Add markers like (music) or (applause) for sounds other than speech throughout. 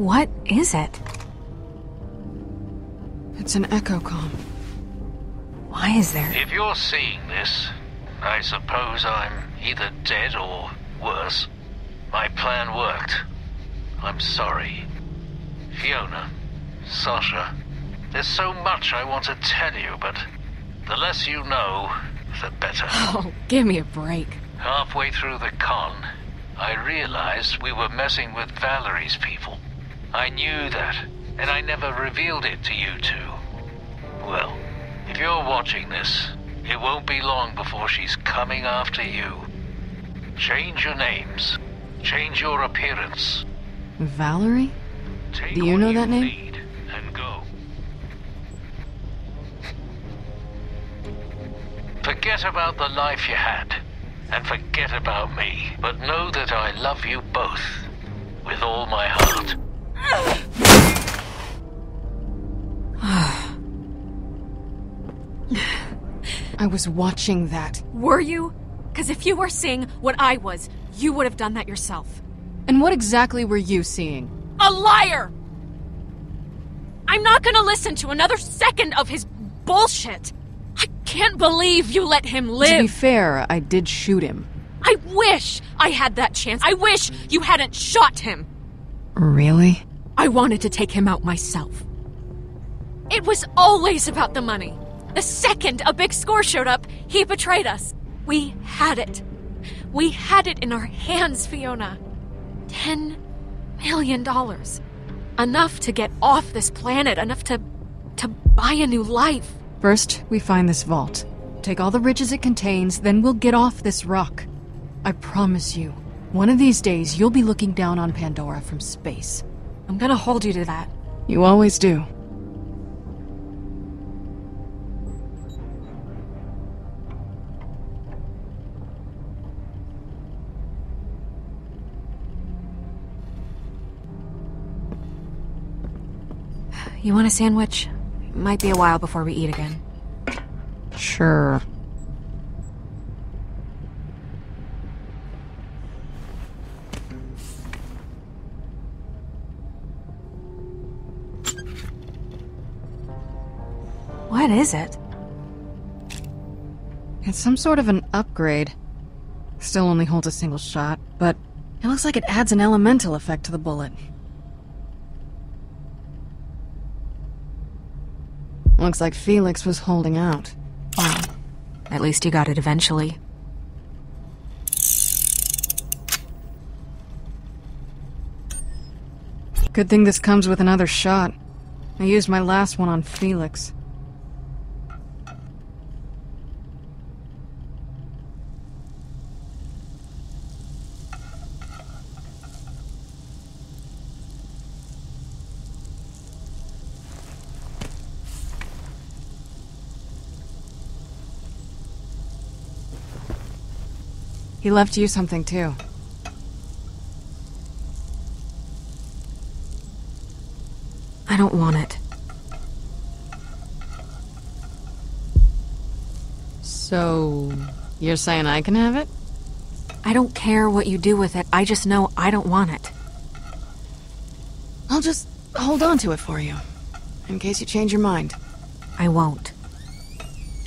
What is it? It's an echo echocom. Why is there? If you're seeing this, I suppose I'm either dead or worse. My plan worked. I'm sorry. Fiona, Sasha, there's so much I want to tell you, but the less you know, the better. (laughs) Oh, give me a break. Halfway through the con, I realized we were messing with Vallory's people. I knew that, and I never revealed it to you two. Well, if you're watching this, it won't be long before she's coming after you. Change your names. Change your appearance. Vallory? Take Do you know that name? and go. Forget about the life you had, and forget about me. But know that I love you both with all my heart. I was watching that. Were you? Because if you were seeing what I was, you would have done that yourself. And what exactly were you seeing? A liar! I'm not gonna listen to another second of his bullshit. I can't believe you let him live! To be fair, I did shoot him. I wish I had that chance. I wish you hadn't shot him. Really? I wanted to take him out myself. It was always about the money. The second a big score showed up, he betrayed us. We had it. We had it in our hands, Fiona. Ten million dollars. Enough to get off this planet, enough to to buy a new life. First, we find this vault. Take all the riches it contains, then we'll get off this rock. I promise you, one of these days you'll be looking down on Pandora from space. I'm gonna hold you to that. You always do. You want a sandwich? Might be a while before we eat again. Sure. What is it? It's some sort of an upgrade. Still only holds a single shot, but it looks like it adds an elemental effect to the bullet. Looks like Felix was holding out. Well, at least he got it eventually. Good thing this comes with another shot. I used my last one on Felix. He left you something too. I don't want it. So, you're saying I can have it? I don't care what you do with it. I just know I don't want it. I'll just hold on to it for you, in case you change your mind. I won't.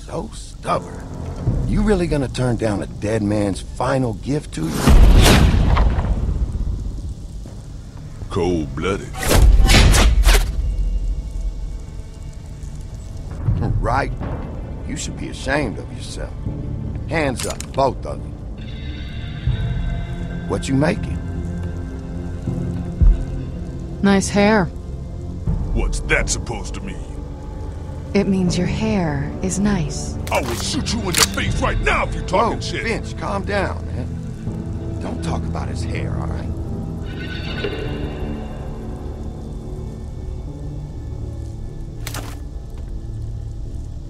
So stubborn. You really gonna turn down a dead man's final gift to you? Cold-blooded. Right? You should be ashamed of yourself. Hands up, both of you. What you making? Nice hair. What's that supposed to mean? It means your hair is nice. I will shoot you in the face right now if you're talking Whoa, shit. Finch, calm down, man. Don't talk about his hair, all right?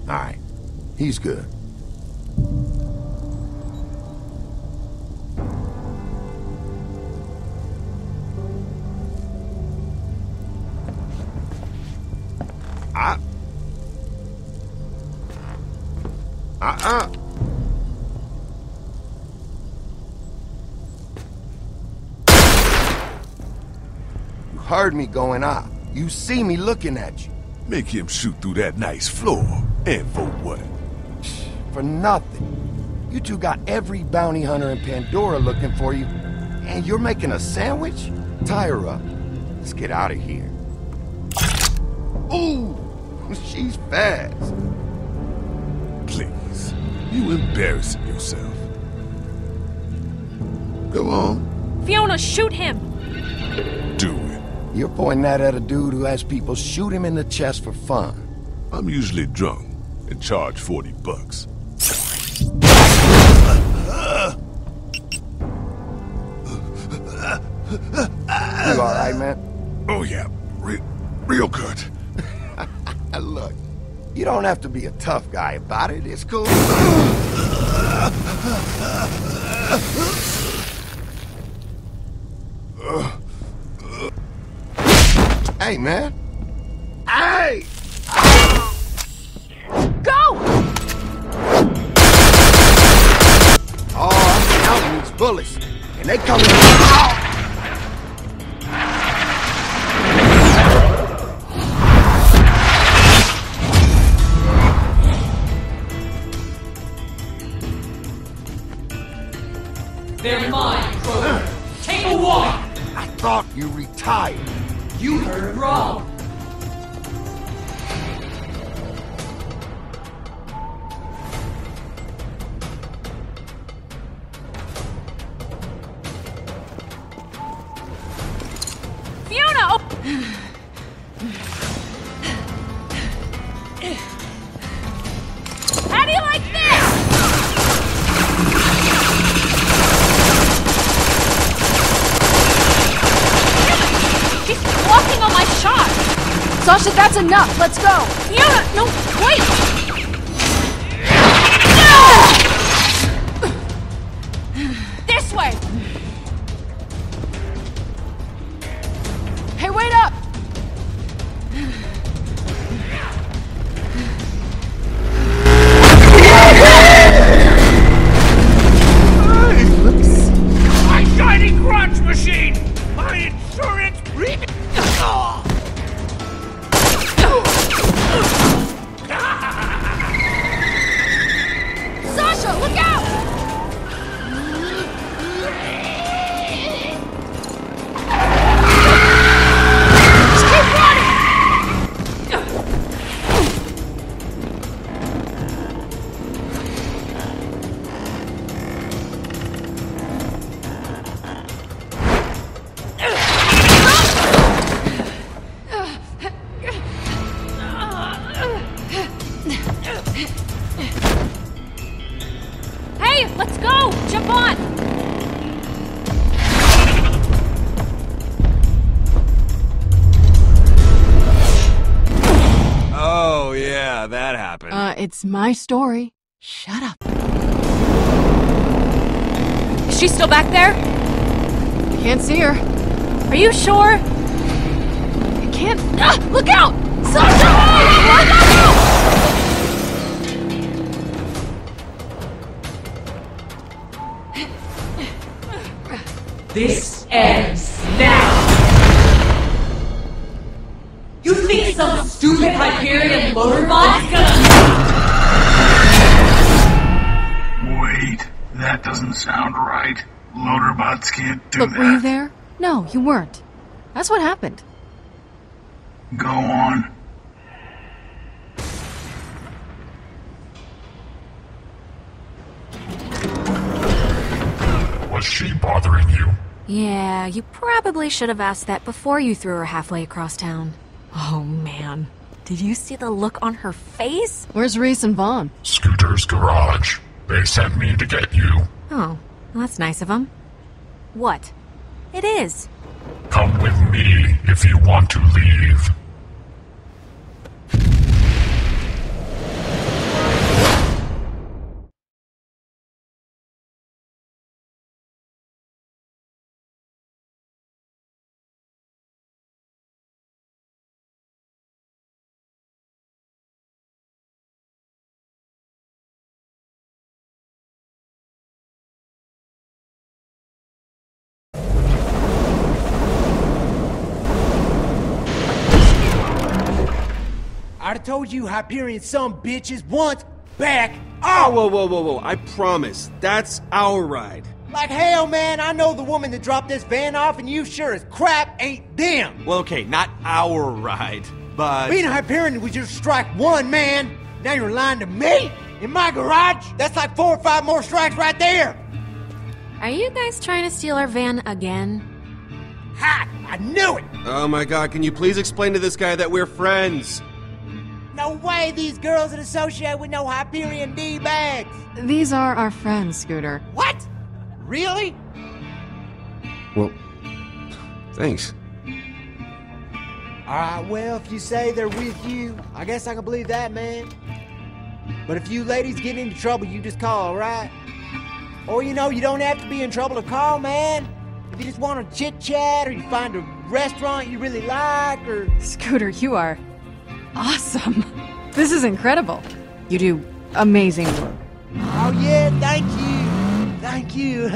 All right, he's good. Uh-uh. You heard me going out. You see me looking at you. Make him shoot through that nice floor. And for what? For nothing. You two got every bounty hunter in Pandora looking for you, and you're making a sandwich? Tie her up. Let's get out of here. Ooh, (laughs) she's fast. Please. You embarrassing yourself. Go on. Fiona, shoot him! Do it. You're pointing that at a dude who has people shoot him in the chest for fun. I'm usually drunk and charge 40 bucks. You alright, man? Oh yeah, Re real good. (laughs) Look, you don't have to be a tough guy about it. It's cool. hey, man. Hey! Go! Oh, I'm counting these bullets. And they coming. Take a walk. I thought you retired. You heard wrong. Sasha, that's enough. Let's go. Fiona, no, wait! Yeah, that happened. Uh, it's my story. Shut up. Is she still back there? Can't see her. Are you sure? I can't. Ah, look out! Sasha! This ends now. Think some stupid Hyperion loaderbot's gonna... Wait, that doesn't sound right. Loaderbots can't do Look, that. were you there? No, you weren't. That's what happened. Go on. Was she bothering you? Yeah, you probably should have asked that before you threw her halfway across town. Oh man, did you see the look on her face? Where's Rhys and Vaughn? Scooter's garage. They sent me to get you. Oh, well, that's nice of them. What? It is. Come with me if you want to leave. I'd have told you Hyperion some bitches once, back, Oh, whoa, whoa, whoa, whoa. I promise. That's our ride. Like hell, man, I know the woman that dropped this van off, and you sure as crap ain't them. Well, okay, not our ride, but. Being Hyperion was just strike one, man. Now you're lying to me? In my garage? That's like four or five more strikes right there. Are you guys trying to steal our van again? Ha! I knew it! Oh my god, can you please explain to this guy that we're friends? No way these girls would associate with no Hyperion D-bags! These are our friends, Scooter. What? Really? Well, thanks. Alright, well, if you say they're with you, I guess I can believe that, man. But if you ladies get into trouble, you just call, alright? Or, you know, you don't have to be in trouble to call, man. If you just want to chit chat, or you find a restaurant you really like, or. Scooter, you are awesome. This is incredible. You do amazing work. Oh, yeah, thank you. Thank you. (laughs) Be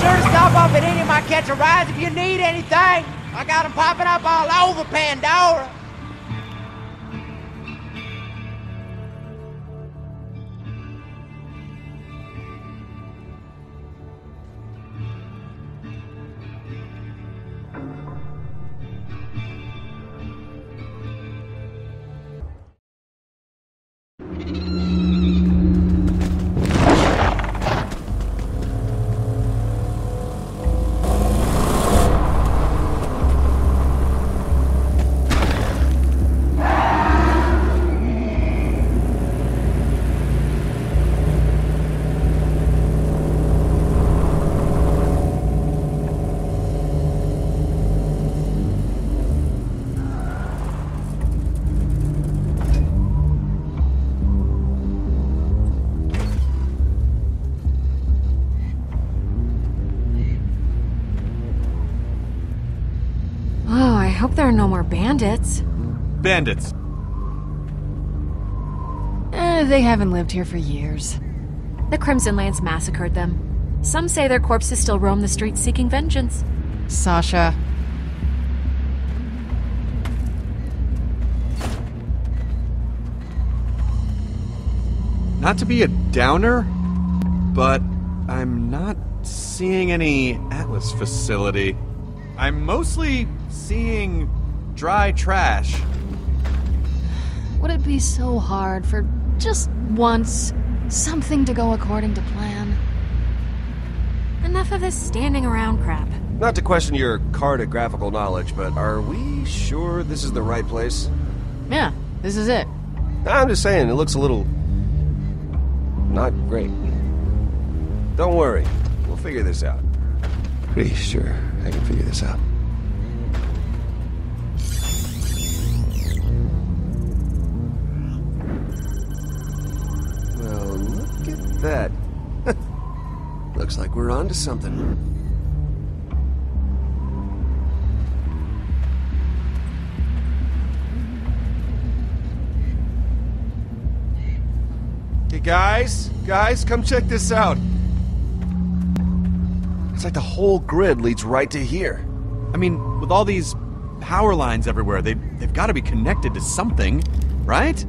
sure to stop off at any of my catch a rides if you need anything. I got them popping up all over Pandora. Are no more bandits. Bandits. Eh, they haven't lived here for years. The Crimson Lance massacred them. Some say their corpses still roam the streets seeking vengeance. Sasha. Not to be a downer, but I'm not seeing any Atlas facility. I'm mostly seeing dry trash. Would it be so hard for just once something to go according to plan? Enough of this standing around crap. Not to question your cartographical knowledge, but are we sure this is the right place? Yeah, this is it. I'm just saying, it looks a little. not great. Don't worry, we'll figure this out. Pretty sure I can figure this out. That. (laughs) Looks like we're onto something. Hey, guys, guys, come check this out. It's like the whole grid leads right to here. I mean, with all these power lines everywhere, they, they've got to be connected to something, right?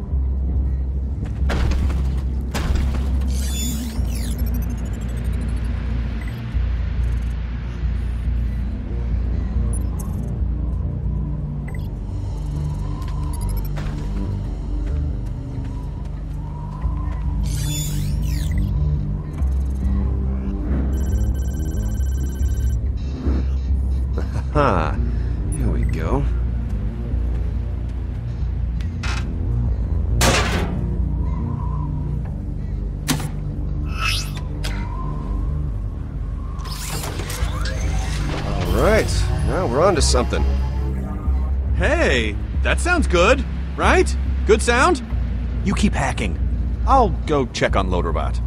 Right. Now we're on to something. Hey, that sounds good, right? Good sound? You keep hacking. I'll go check on Loaderbot.